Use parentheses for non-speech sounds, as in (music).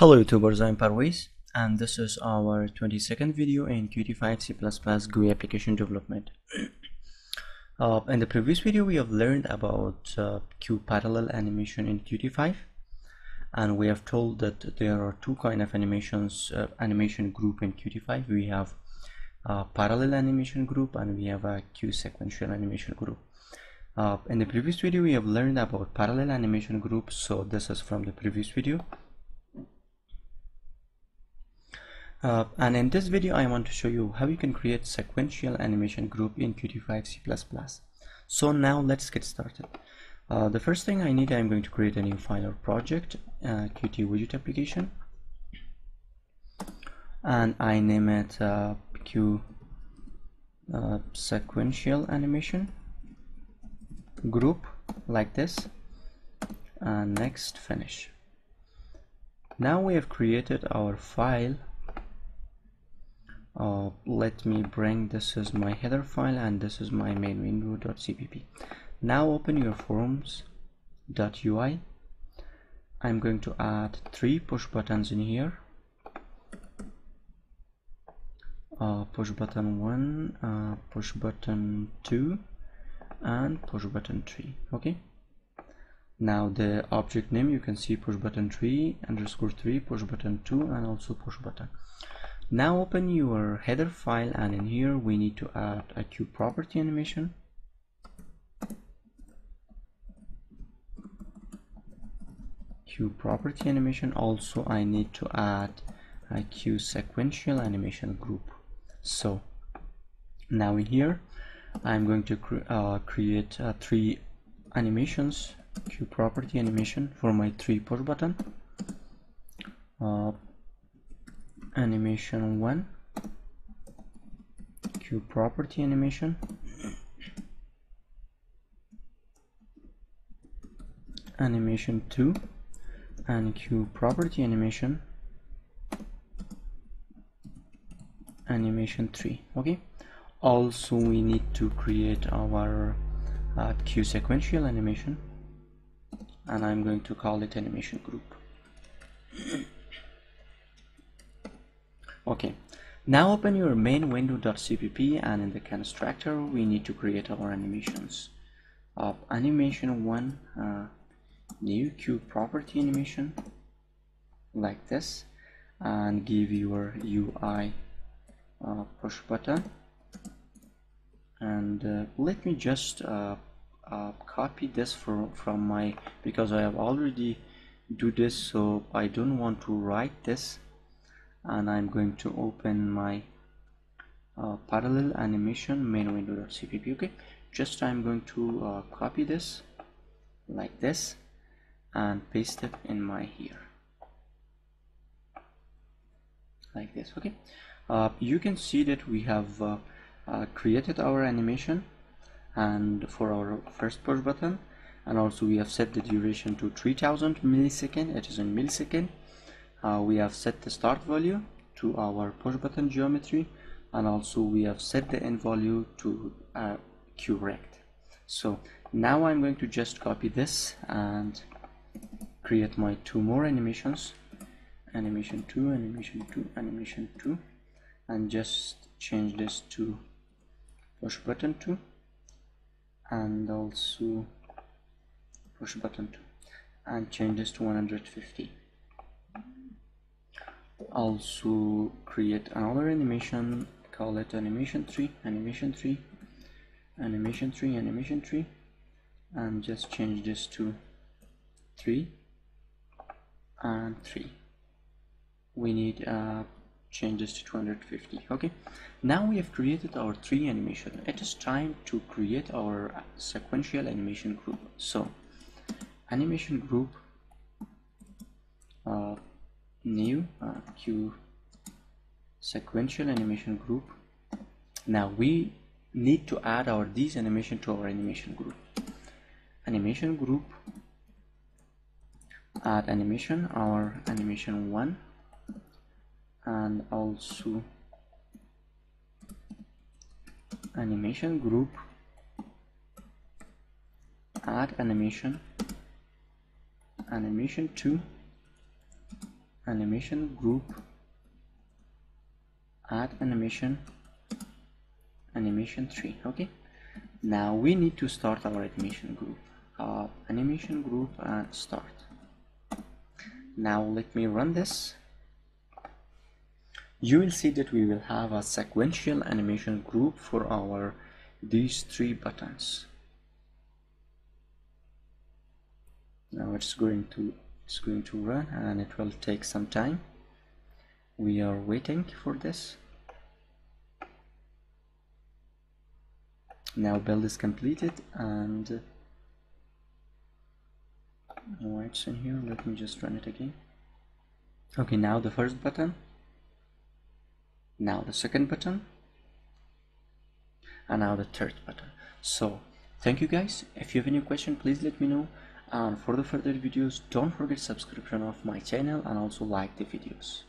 Hello YouTubers, I'm Parwiz and this is our 22nd video in Qt5 C++ GUI application development. (coughs) uh, in the previous video we have learned about uh, QParallelAnimation in Qt5 and we have told that there are two kind of animations uh, animation group in Qt5 we have a parallel animation group and we have a QSequentialAnimationGroup. Uh, in the previous video we have learned about parallel animation groups so this is from the previous video Uh, and in this video I want to show you how you can create sequential animation group in Qt5 C++. So now let's get started. Uh, the first thing I need I'm going to create a new file or project uh, Qt widget application and I name it uh, Q uh, sequential animation group like this and next finish. Now we have created our file uh, let me bring this is my header file and this is my main window.cpp now open your forms.ui I'm going to add three push buttons in here. Uh, push button 1 uh, push button 2 and push button 3 okay? Now the object name you can see push button 3 underscore 3 push button 2 and also push button now open your header file and in here we need to add a QPropertyAnimation. Queue property animation. Also I need to add a QSequentialAnimationGroup. So now in here I'm going to cre uh, create uh, three animations QPropertyAnimation for my three push button. Uh, animation 1 QPropertyAnimation. Animation 2 and QPropertyAnimation. Animation 3 okay? Also we need to create our uh, queue sequential animation. And I'm going to call it animation group okay. Now open your main window.cpp and in the constructor we need to create our animations. Animation 1 uh, new QPropertyAnimation like this and give your UI uh, push button. And uh, let me just uh, uh, copy this for, from my because I have already do this so I don't want to write this and I'm going to open my uh, parallel animation main window.cpp okay? Just I'm going to uh, copy this like this and paste it in my here. Like this okay? Uh, you can see that we have uh, uh, created our animation and for our first push button and also we have set the duration to 3000 millisecond it is in millisecond uh, we have set the start value to our push button geometry and also we have set the end value to uh, QRect so now I'm going to just copy this and create my two more animations. Animation 2 animation 2 animation 2 and just change this to push button 2 and also push button 2 and change this to 150 also create another animation call it animation 3 animation 3 animation 3 animation 3 and just change this to 3 and 3 we need uh, change this to 250 okay? Now we have created our three animation. It is time to create our sequential animation group. So animation group uh, new uh, queue sequential animation group. Now we need to add our these animation to our animation group. Animation group add animation our animation 1 and also animation group add animation animation 2 animation group add animation animation 3 okay? Now we need to start our animation group. Uh, animation group and start. Now let me run this. You will see that we will have a sequential animation group for our these three buttons. Now it's going to it's going to run and it will take some time. We are waiting for this. Now build is completed and oh, it's in here. Let me just run it again. Okay now the first button. Now the second button. And now the third button. So thank you guys. If you have any question please let me know and for the further videos don't forget subscription of my channel and also like the videos